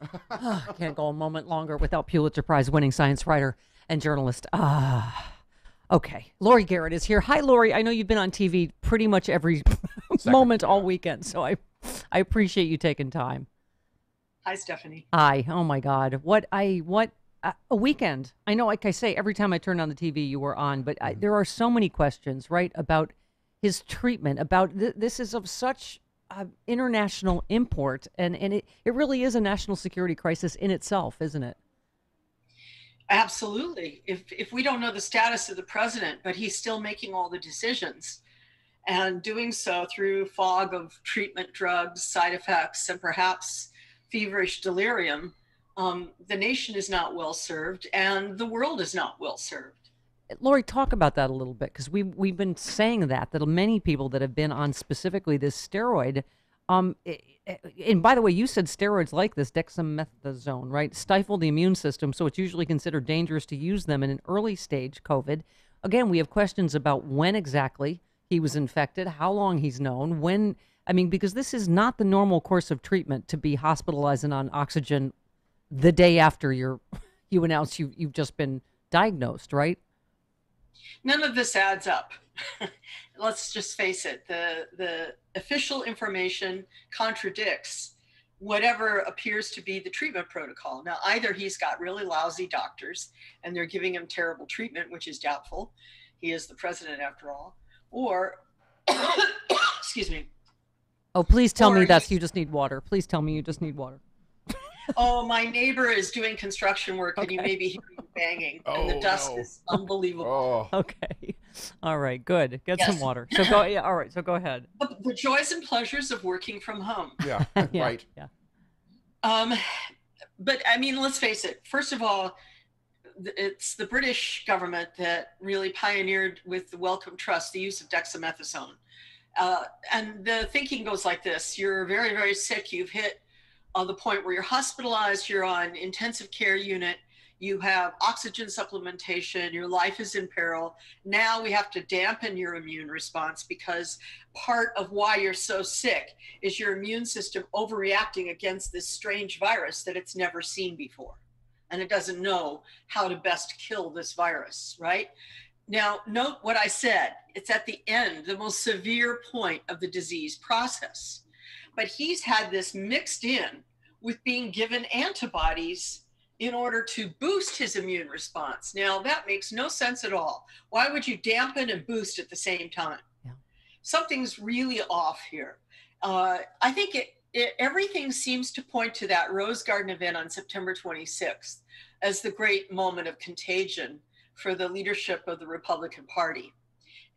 here. Ah, I can't go a moment longer without Pulitzer Prize winning science writer and journalist. Ah. Okay. Laurie Garrett is here. Hi, Laurie. I know you've been on TV pretty much every moment all weekend, so I, I appreciate you taking time. Hi, Stephanie. Hi. Oh my God. What I what uh, a weekend. I know, like I say, every time I turn on the TV, you were on, but I, there are so many questions, right, about his treatment. About th- this is of such uh, international import, and and it it really is a national security crisis in itself, isn't it? Absolutely. If if we don't know the status of the president, but he's still making all the decisions and doing so through fog of treatment drugs, side effects, and perhaps feverish delirium, um, the nation is not well served and the world is not well served. Laurie, talk about that a little bit because we we've been saying that that many people that have been on specifically this steroid um, and by the way, you said steroids like this, dexamethasone, right, stifle the immune system, so it's usually considered dangerous to use them in an early stage COVID. Again, we have questions about when exactly he was infected, how long he's known, when. I mean, because this is not the normal course of treatment to be hospitalized and on oxygen the day after you're you announce you you've just been diagnosed, right? None of this adds up. let's just face it, the, the official information contradicts whatever appears to be the treatment protocol. Now, either he's got really lousy doctors and they're giving him terrible treatment, which is doubtful. He is the president after all. Or, excuse me. Oh, please tell me that's you just need water. Please tell me you just need water oh, my neighbor is doing construction work okay. and you may be hearing banging. Oh, and the oh, dust no. is unbelievable. Oh. Okay. All right, good. Get yes. some water. So go yeah, all right, so go ahead. The, the joys and pleasures of working from home. Yeah, yeah, right. Yeah. Um but I mean, let's face it. First of all, it's the British government that really pioneered with the Wellcome Trust the use of dexamethasone. Uh, and the thinking goes like this you're very, very sick, you've hit on the point where you're hospitalized, you're on intensive care unit, you have oxygen supplementation, your life is in peril. Now we have to dampen your immune response because part of why you're so sick is your immune system overreacting against this strange virus that it's never seen before. And it doesn't know how to best kill this virus, right? Now, note what I said. It's at the end, the most severe point of the disease process but he's had this mixed in with being given antibodies in order to boost his immune response. Now, that makes no sense at all. Why would you dampen and boost at the same time? Yeah. Something's really off here. Uh, I think it, it, everything seems to point to that Rose Garden event on September 26th as the great moment of contagion for the leadership of the Republican Party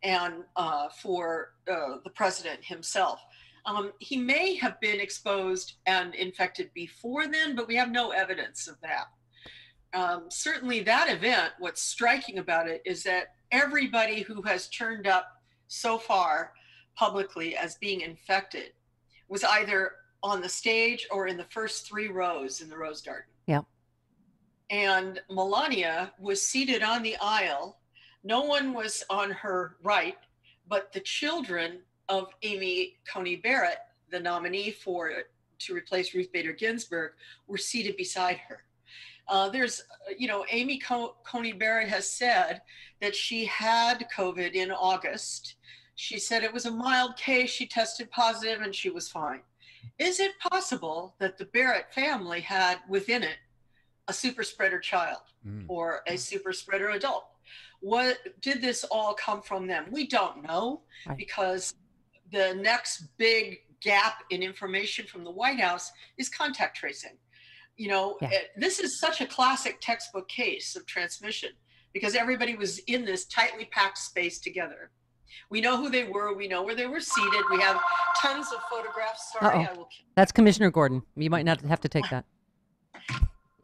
and uh, for uh, the president himself. Um, he may have been exposed and infected before then, but we have no evidence of that. Um, certainly, that event, what's striking about it is that everybody who has turned up so far publicly as being infected was either on the stage or in the first three rows in the Rose Garden. Yeah. And Melania was seated on the aisle. No one was on her right, but the children of Amy Coney Barrett, the nominee for to replace Ruth Bader Ginsburg, were seated beside her. Uh, there's, you know, Amy Co- Coney Barrett has said that she had COVID in August. She said it was a mild case. She tested positive and she was fine. Is it possible that the Barrett family had within it a super spreader child mm. or a super spreader adult? What did this all come from them? We don't know right. because the next big gap in information from the White House is contact tracing. You know, yeah. it, this is such a classic textbook case of transmission because everybody was in this tightly packed space together. We know who they were. We know where they were seated. We have tons of photographs. Sorry, Uh-oh. I will. That's Commissioner Gordon. You might not have to take that.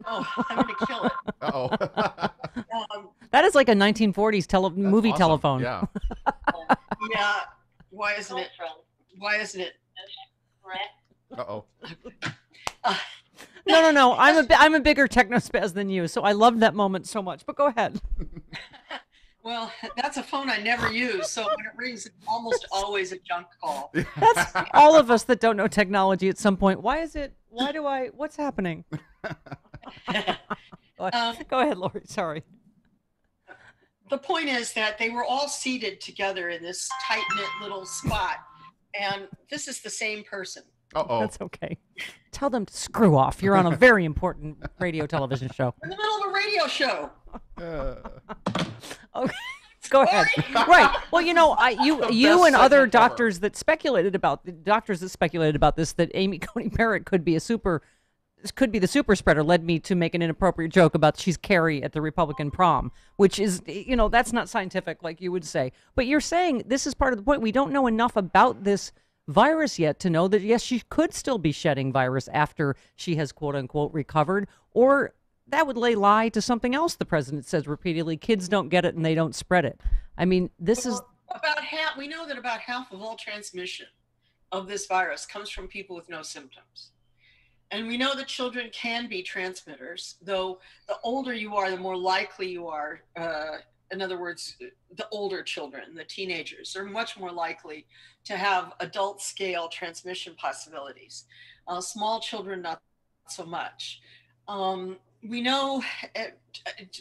Oh, I'm going to kill it. oh. um, that is like a 1940s tele- movie awesome. telephone. Yeah. yeah. Why isn't it? Why isn't it? Uh oh. no, no, no. I'm a I'm a bigger technospaz than you, so I love that moment so much. But go ahead. well, that's a phone I never use, so when it rings, it's almost always a junk call. That's all of us that don't know technology at some point. Why is it? Why do I? What's happening? Go ahead- Um, Go ahead, Laurie. Sorry. The point is that they were all seated together in this tight knit little spot, and this is the same person. Uh oh. That's okay. Tell them to screw off. You're on a very important radio television show. In the middle of a radio show. Uh, Okay. Go ahead. Right. Well, you know, I you you and other segment ever. doctors that speculated about doctors that speculated about this that Amy Coney Barrett could be a super could be the super spreader led me to make an inappropriate joke about she's Carrie at the Republican prom, which is you know that's not scientific like you would say. But you're saying this is part of the point. We don't know enough about this virus yet to know that yes, she could still be shedding virus after she has quote unquote recovered, or that would lay lie to something else the president says repeatedly kids don't get it and they don't spread it. I mean, this is About half, we know that about half of all transmission of this virus comes from people with no symptoms. And we know that children can be transmitters, though the older you are, the more likely you are. Uh, in other words, the older children, the teenagers, are much more likely to have adult scale transmission possibilities. Uh, small children, not so much. Um, we know, uh,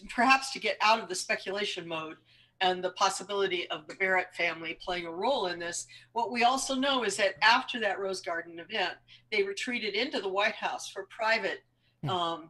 perhaps to get out of the speculation mode, and the possibility of the Barrett family playing a role in this. What we also know is that after that Rose Garden event, they retreated into the White House for private um,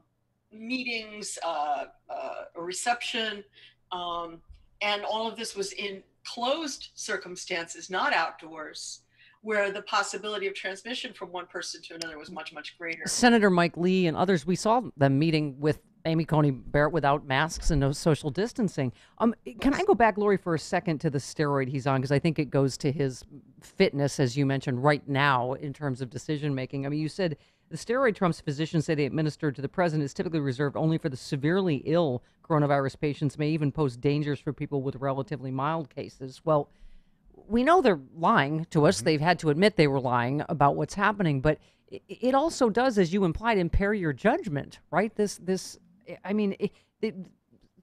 meetings, uh, uh, a reception, um, and all of this was in closed circumstances, not outdoors, where the possibility of transmission from one person to another was much, much greater. Senator Mike Lee and others. We saw them meeting with Amy Coney Barrett without masks and no social distancing. Um, can I go back, Laurie, for a second to the steroid he's on because I think it goes to his fitness, as you mentioned, right now in terms of decision making. I mean, you said the steroid Trump's physicians say they administered to the president is typically reserved only for the severely ill coronavirus patients, may even pose dangers for people with relatively mild cases. Well, we know they're lying to us. They've had to admit they were lying about what's happening, but it also does, as you implied, impair your judgment, right? This, this, I mean, it, it,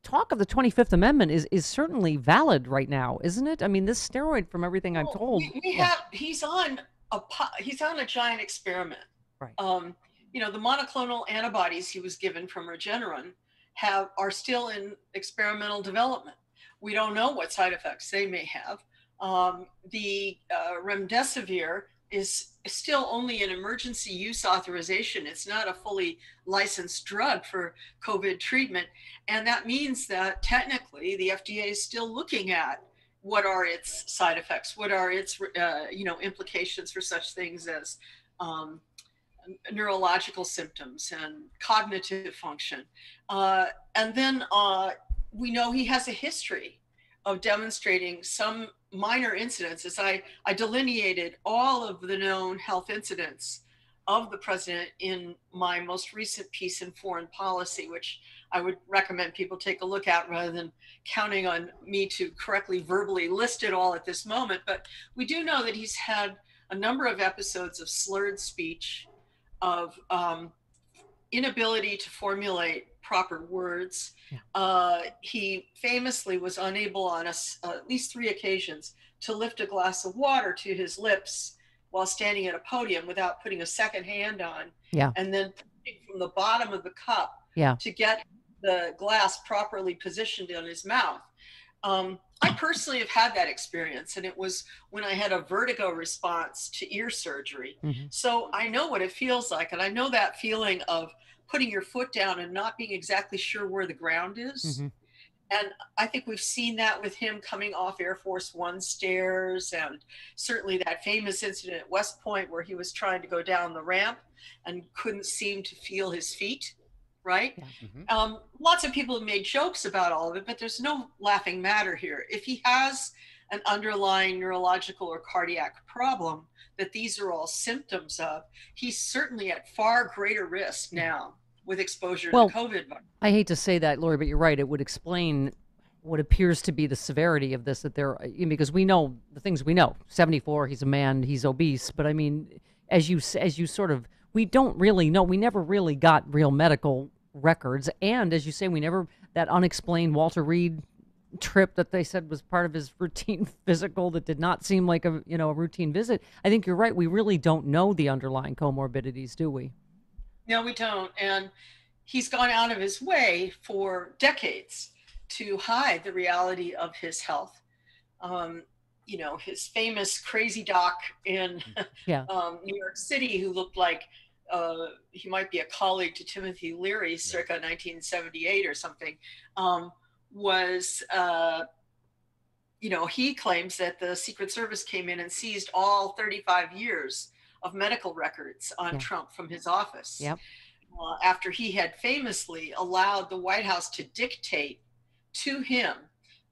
talk of the Twenty Fifth Amendment is is certainly valid right now, isn't it? I mean, this steroid, from everything I'm told, we, we have he's on a, he's on a giant experiment. Right. Um, you know, the monoclonal antibodies he was given from Regeneron have are still in experimental development. We don't know what side effects they may have. Um, the uh, remdesivir is still only an emergency use authorization. It's not a fully licensed drug for COVID treatment, and that means that technically the FDA is still looking at what are its side effects what are its uh, you know implications for such things as um, neurological symptoms and cognitive function uh, and then uh, we know he has a history of demonstrating some minor incidents as I, I delineated all of the known health incidents of the president in my most recent piece in foreign policy which i would recommend people take a look at rather than counting on me to correctly verbally list it all at this moment, but we do know that he's had a number of episodes of slurred speech, of um, inability to formulate proper words. Yeah. Uh, he famously was unable on a uh, at least three occasions to lift a glass of water to his lips while standing at a podium without putting a second hand on. Yeah. And then from the bottom of the cup Yeah. to get the glass properly positioned in his mouth. Um, I personally have had that experience, and it was when I had a vertigo response to ear surgery. Mhm. So I know what it feels like, and I know that feeling of putting your foot down and not being exactly sure where the ground is. Mhm. And I think we've seen that with him coming off Air Force One stairs, and certainly that famous incident at West Point where he was trying to go down the ramp and couldn't seem to feel his feet, right? Mhm. Um, lots of people have made jokes about all of it, but there's no laughing matter here. If he has an underlying neurological or cardiac problem that these are all symptoms of, he's certainly at far greater risk hmm. now with exposure Well, to COVID. I hate to say that, Laurie, but you're right. It would explain what appears to be the severity of this. That there, because we know the things we know. 74, he's a man, he's obese. But I mean, as you as you sort of, we don't really know. We never really got real medical records, and as you say, we never that unexplained Walter Reed trip that they said was part of his routine physical that did not seem like a you know a routine visit. I think you're right. We really don't know the underlying comorbidities, do we? No, we don't. And he's gone out of his way for decades to hide the reality of his health. Um, you know, his famous crazy doc in Yeah. um, New York City, who looked like uh, he might be a colleague to Timothy Leary, circa 1978 or something, um, was, uh, you know, he claims that the Secret Service came in and seized all 35 years of medical records on Yeah. Trump from his office. Yep. Uh, after he had famously allowed the White House to dictate to him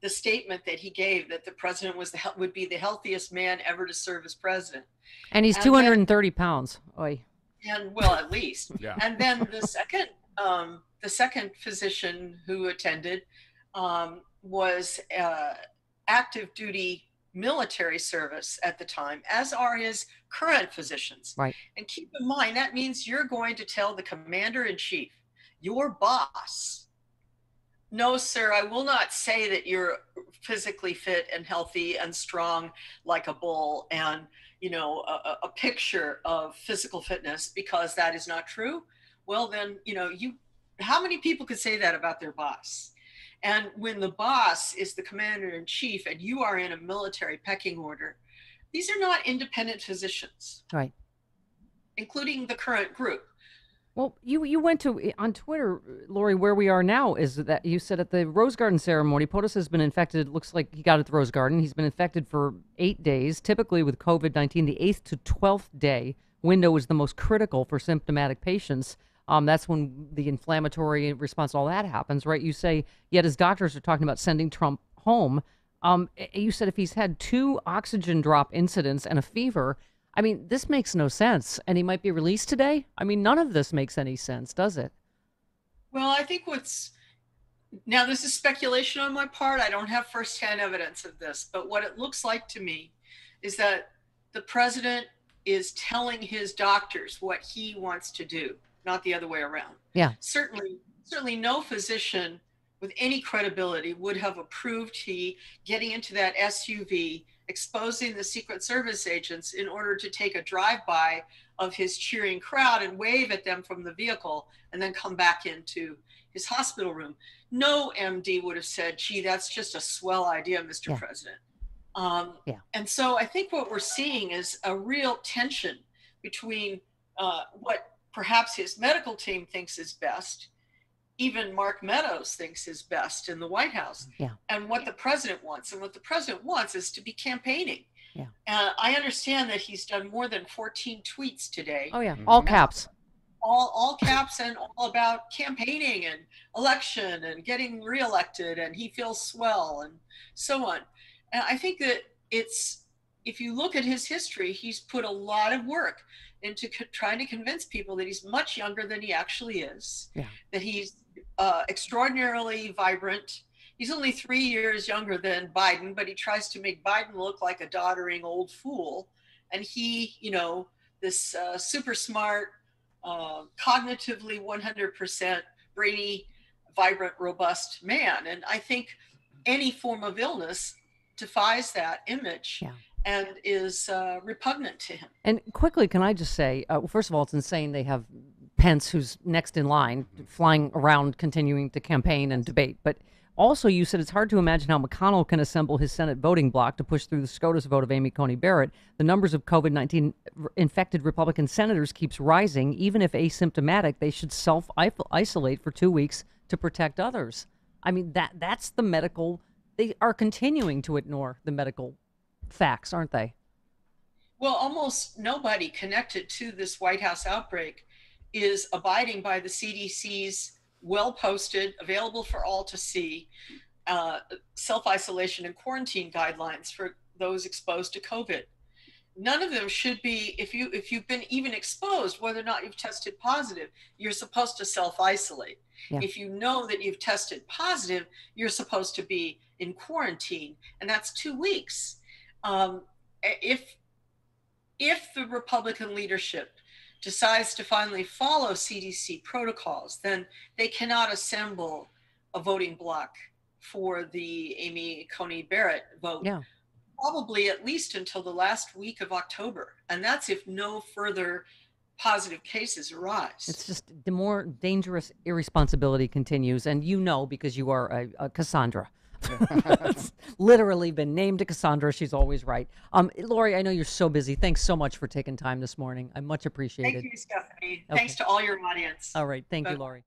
the statement that he gave that the president was the, would be the healthiest man ever to serve as president. And he's And two then- hundred and thirty pounds. Oy. and well at least Yeah. and then the second um, the second physician who attended um, was uh, active duty military service at the time as are his current physicians. Right. and keep in mind that means you're going to tell the commander in chief your boss no sir i will not say that you're physically fit and healthy and strong like a bull and you know a, a- a picture of physical fitness because that is not true. Well then you know you how many people could say that about their boss and when the boss is the commander in chief and you are in a military pecking order these are not independent physicians Right. including the current group Well, you you went to on Twitter, Laurie, where we are now is that you said at the Rose Garden ceremony, POTUS has been infected. It looks like he got it at the Rose Garden. He's been infected for eight days. Typically, with COVID nineteen, the eighth to twelfth day window is the most critical for symptomatic patients. Um, that's when the inflammatory response, all that happens, right? You say, yet his doctors are talking about sending Trump home. Um, you said if he's had two oxygen drop incidents and a fever, I mean, this makes no sense. And he might be released today? I mean, none of this makes any sense, does it? Well, I think what's now this is speculation on my part. I don't have firsthand evidence of this, but what it looks like to me is that the president is telling his doctors what he wants to do, not the other way around. Yeah. Certainly, certainly no physician with any credibility would have approved he getting into that SUV, exposing the Secret Service agents in order to take a drive-by of his cheering crowd and wave at them from the vehicle and then come back into his hospital room. No MD would have said, gee, that's just a swell idea, Mr. Yeah. President. Um, Yeah. And so I think what we're seeing is a real tension between uh, what perhaps his medical team thinks is best, even Mark Meadows thinks is best in the White House, Yeah. and what the president wants. And what the president wants is to be campaigning. Yeah. Uh, I understand that he's done more than 14 tweets today Oh, yeah. Mhm. All caps. all all caps and all about campaigning and election and getting reelected and he feels swell and so on and i think that it's if you look at his history he's put a lot of work into co- trying to convince people that he's much younger than he actually is Yeah. that he's uh, extraordinarily vibrant he's only three years younger than biden but he tries to make biden look like a doddering old fool and he you know this uh, super smart uh, cognitively 100% brainy, vibrant, robust man. And I think any form of illness defies that image Yeah. And is uh, repugnant to him. And quickly, can I just say, uh, first of all, it's insane they have Pence, who's next in line, flying around, continuing to campaign and debate. But also, you said it's hard to imagine how McConnell can assemble his Senate voting bloc to push through the SCOTUS vote of Amy Coney Barrett. The numbers of COVID 19 infected Republican senators keeps rising. Even if asymptomatic, they should self isolate for two weeks to protect others. I mean, that that's the medical. They are continuing to ignore the medical facts, aren't they? Well, almost nobody connected to this White House outbreak is abiding by the CDC's well posted, available for all to see, uh, self isolation and quarantine guidelines for those exposed to COVID. None of them should be, if you if you've been even exposed, whether or not you've tested positive, you're supposed to self isolate. Yeah. If you know that you've tested positive, you're supposed to be in quarantine, and that's two weeks. Um, if if the Republican leadership decides to finally follow CDC protocols, then they cannot assemble a voting bloc for the Amy Coney Barrett vote. Yeah. Probably at least until the last week of October. And that's if no further positive cases arise. It's just the more dangerous irresponsibility continues, and you know because you are a, a Cassandra. Literally been named a Cassandra. She's always right. Um, Laurie, I know you're so busy. Thanks so much for taking time this morning. I much appreciate Thank it. you, Stephanie. Okay. Thanks to all your audience. All right, thank you. Laurie.